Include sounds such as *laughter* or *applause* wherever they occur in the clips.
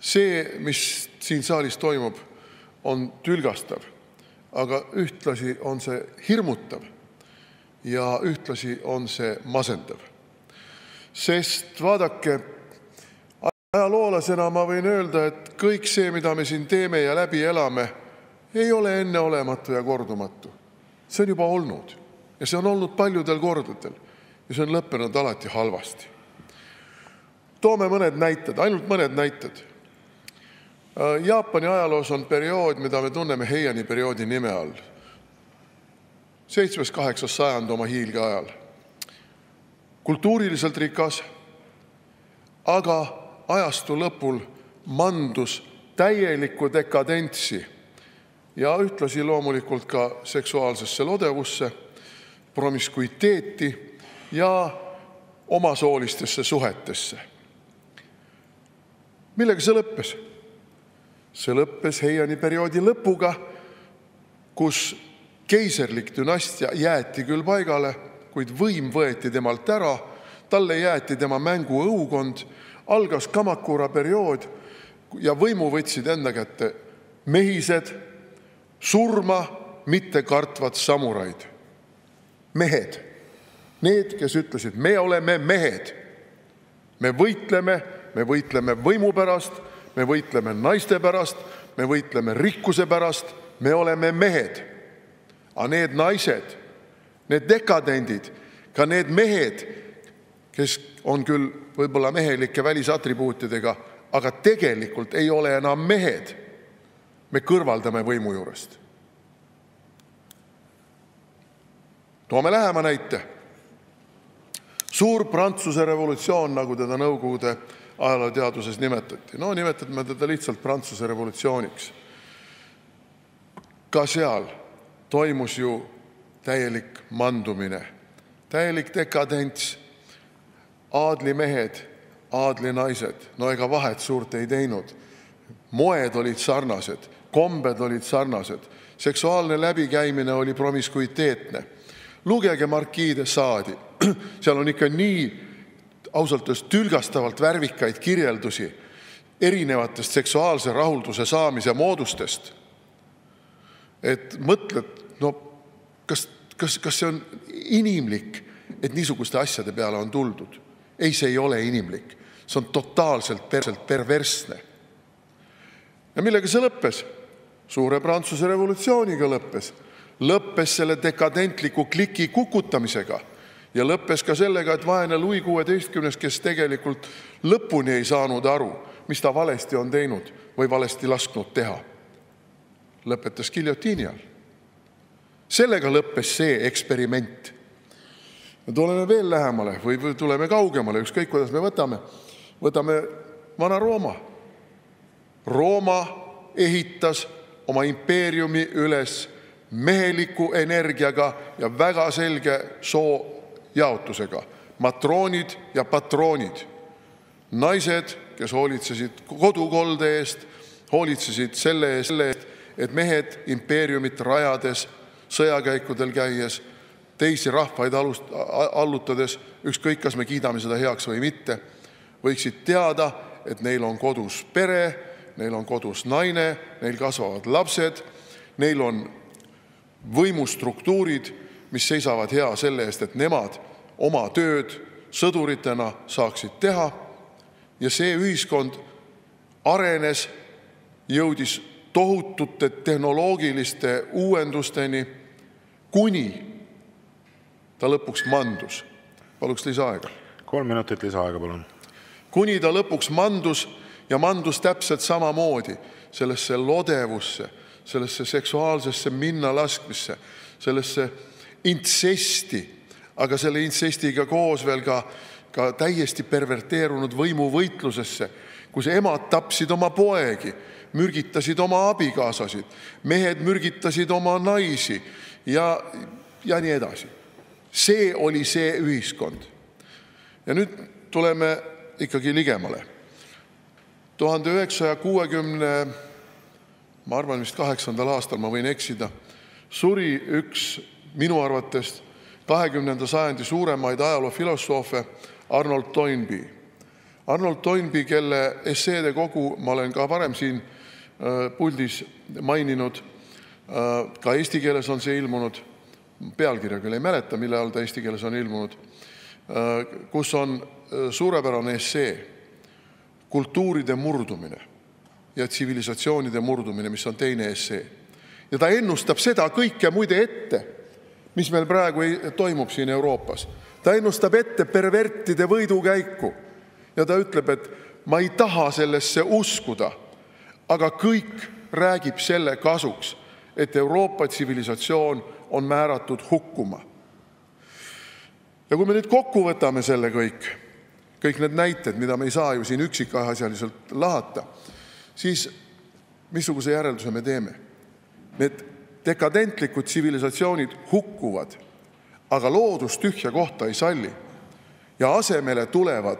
See, mis siin saalis toimub, on tülgastav, aga ühtlasi on see hirmutav ja ühtlasi on see masendav. Sest vaadake, ajaloolasena ma võin öelda, et kõik see, mida me siin teeme ja läbi elame, ei ole enneolematu ja kordumatu. See on juba olnud ja see on olnud paljudel kordadel ja see on lõppenud alati halvasti. Toome mõned näited, ainult mõned näited. Jaapani ajaloos on periood, mida me tunneme Heiani perioodi nime all. Seitsmes-kaheksas sajand oma hiilgeajal. kultuuriliselt rikas, aga ajastu lõpul mandus täielikku dekadentsi ja ühtlasi loomulikult ka seksuaalsesse lodevusse, promiskuiteeti ja omasoolistesse suhetesse. millega see lõppes? See lõppes Heiani perioodi lõpuga, kus keiserlik dünastia jäeti küll paigale, kuid võim võeti temalt ära, talle jäeti tema mänguõukond, algas Kamakura periood ja võimu võtsid enda kätte mehised, surma mitte kartvad samuraid. mehed, need, kes ütlesid, me oleme mehed, me võitleme, me võitleme võimu pärast me võitleme naiste pärast, me võitleme rikkuse pärast, me oleme mehed. aga need naised, need dekadendid, ka need mehed, kes on küll võib-olla mehelike välisatribuutidega, aga tegelikult ei ole enam mehed, me kõrvaldame võimu juurest. toome lähema näite. suur Prantsuse revolutsioon, nagu teda Nõukogude ajalooteaduses nimetati. no nimetame teda lihtsalt Prantsuse revolutsiooniks. ka seal toimus ju täielik mandumine, täielik dekadents. aadlimehed, aadlinaised, no ega vahet suurt ei teinud. moed olid sarnased, kombed olid sarnased, seksuaalne läbikäimine oli promiskuiteetne. lugege Marquis de Sade'i, *clears throat* seal on ikka nii ausalt öeldes tülgastavalt värvikaid kirjeldusi erinevatest seksuaalse rahulduse saamise moodustest. et mõtled, kas, see on inimlik, et niisuguste asjade peale on tuldud? ei, see ei ole inimlik, see on totaalselt perversne. ja millega see lõppes? suure Prantsuse revolutsiooniga lõppes, lõppes selle dekadentliku kliki kukutamisega ja lõppes ka sellega, et vaene Louis XVI, kes tegelikult lõpuni ei saanud aru, mis ta valesti on teinud või valesti lasknud teha, lõpetas giljotiini all. sellega lõppes see eksperiment. tuleme veel lähemale või tuleme kaugemale, ükskõik kuidas me võtame. võtame Vana-Rooma. Rooma ehitas oma impeeriumi üles meheliku energiaga ja väga selge soo jaotusega: matroonid ja patroonid. naised, kes hoolitsesid kodukolde eest, hoolitsesid selle eest, et mehed impeeriumit rajades, sõjakäikudel käies, teisi rahvaid allutades, ükskõik, kas me kiidame seda heaks või mitte, võiksid teada, et neil on kodus pere, neil on kodus naine, neil kasvavad lapsed, neil on võimustruktuurid mis seisavad hea selle eest, et nemad oma tööd sõduritena saaksid teha. ja see ühiskond arenes, jõudis tohutute tehnoloogiliste uuendusteni, kuni ta lõpuks mandus. paluks lisaaega. kolm minutit lisaaega, palun. kuni ta lõpuks mandus ja mandus täpselt samamoodi sellesse lodevusse, sellesse seksuaalsesse minnalaskmisse, sellesse intsesti, aga selle intsestiga koos veel ka, täiesti perverteerunud võimuvõitlusesse, kus emad tapsid oma poegi, mürgitasid oma abikaasasid, mehed mürgitasid oma naisi ja, nii edasi. see oli see ühiskond. ja nüüd tuleme ikkagi ligemale. tuhande üheksasaja kuuekümne, ma arvan, vist kaheksandal aastal, ma võin eksida, suri üks minu arvates kahekümnenda sajandi suuremaid ajaloofilosoofe Arnold Toynbee. Arnold Toynbee, kelle esseede kogu ma olen ka varem siin puldis maininud, ka eesti keeles on see ilmunud, pealkirja küll ei mäleta, mille all ta eesti keeles on ilmunud, kus on suurepärane essee "Kultuuride murdumine ja tsivilisatsioonide murdumine", mis on teine essee. Ja ta ennustab seda kõike muide ette, mis meil praegu toimub siin Euroopas. Ta ennustab ette pervertide võidukäiku ja ta ütleb, et ma ei taha sellesse uskuda, aga kõik räägib selle kasuks, et Euroopa tsivilisatsioon on määratud hukkuma. Ja kui me nüüd kokku võtame selle kõik, kõik need näited, mida me ei saa ju siin üksikasjaliselt lahata, siis missuguse järelduse me teeme? Need dekadentlikud tsivilisatsioonid hukkuvad, aga loodus tühja kohta ei salli ja asemele tulevad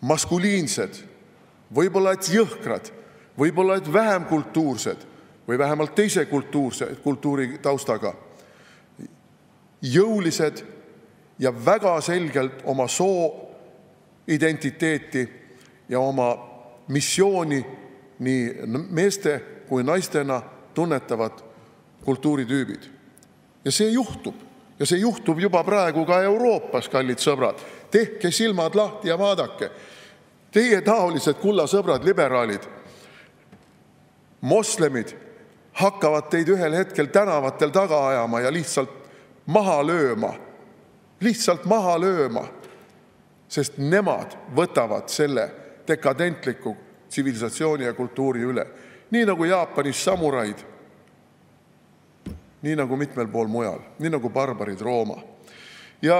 maskuliinsed, võib-olla et jõhkrad, võib-olla et vähem kultuursed või vähemalt teise kultuuritaustaga jõulised ja väga selgelt oma sooidentiteeti ja oma missiooni nii meeste kui naistena tunnetavad kultuuritüübid. Ja see juhtub ja see juhtub juba praegu ka Euroopas, kallid sõbrad. Tehke silmad lahti ja vaadake. Teietaolised kulla sõbrad, liberaalid, moslemid hakkavad teid ühel hetkel tänavatel taga ajama ja lihtsalt maha lööma. Lihtsalt maha lööma, sest nemad võtavad selle dekadentliku tsivilisatsiooni ja kultuuri üle, nii nagu Jaapanis samuraid, nii nagu mitmel pool mujal, nii nagu barbarid Rooma. Ja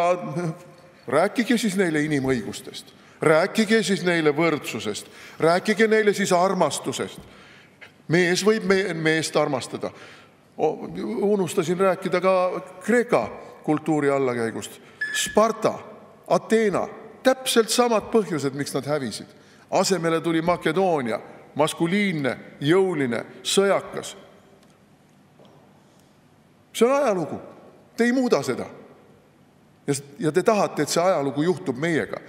rääkige siis neile inimõigustest, rääkige siis neile võrdsusest, rääkige neile siis armastusest. mees võib meest armastada. unustasin rääkida ka Kreeka kultuuri allakäigust. Sparta, Ateena, täpselt samad põhjused, miks nad hävisid. asemele tuli Makedoonia, maskuliinne, jõuline, sõjakas. See on ajalugu, te ei muuda seda. ja te tahate, et see ajalugu juhtub meiega.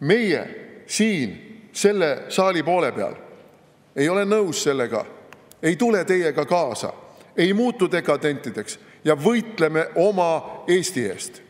meie siin selle saali poole peal ei ole nõus sellega, ei tule teiega kaasa, ei muutu dekadentideks. Ja võitleme oma Eesti eest